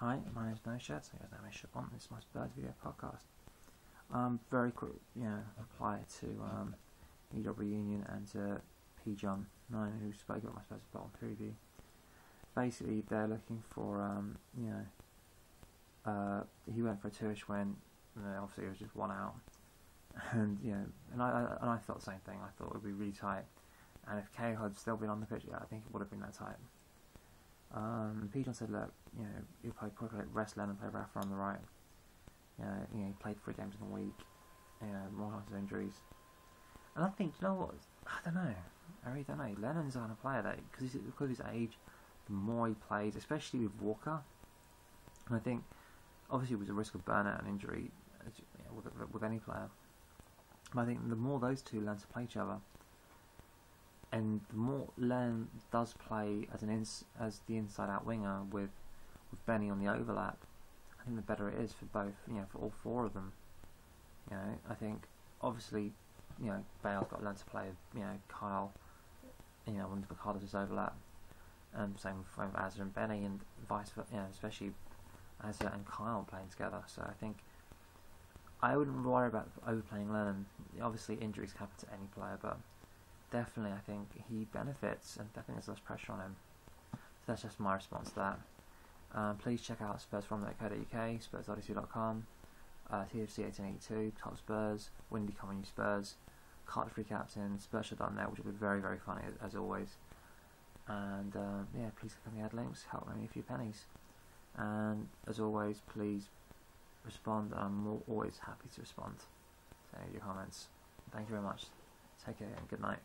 Hi, my name is No Shirts. I name is Shabon. This is my Spurs video podcast. Um, very quick, you know, apply to um, EW Union and to P. John Nine, who spoke about my Spurs Bolton preview. Basically, they're looking for, um, you know, uh, he went for a tourish win. You know, obviously, it was just one out, and you know, and I, I and I thought the same thing. I thought it would be really tight, and if Cahill had still been on the pitch, yeah, I think it would have been that tight. Um, P. Said, look, you know, he'll play probably like rest Lennon, play Rafa on the right. You know, you know, he played three games in a week. You know, more of injuries. And I think, you know what? I don't know. I really don't know. Lennon's the kind of player that, because because his age, the more he plays, especially with Walker, and I think, obviously, it was a risk of burnout and injury you know, with, with any player. But I think the more those two learn to play each other, and the more Len does play as an ins- as the inside out winger with with Benny on the overlap, I think the better it is for both, you know, for all four of them. You know, I think obviously, you know, Bale's got to to play, you know, Kyle, you know, when Ricardo's his overlap, and same with, with Azza and Benny, and vice versa, you know, especially Azza and Kyle playing together. So I think I wouldn't worry about overplaying Lennon. Obviously, injuries happen to any player, but definitely I think he benefits, and definitely there's less pressure on him. So that's just my response to that. Um, please check out spursfrom.co.uk, spursodyssey.com, uh, TFC1882, Top Spurs, Windy Coming Spurs, Carter Free Captain, Spurshow.net, which will be very, very funny as, as always. And uh, yeah, please click on the ad links, help me a few pennies. And as always, please respond. I'm always happy to respond to any of your comments. Thank you very much. Take care and good night.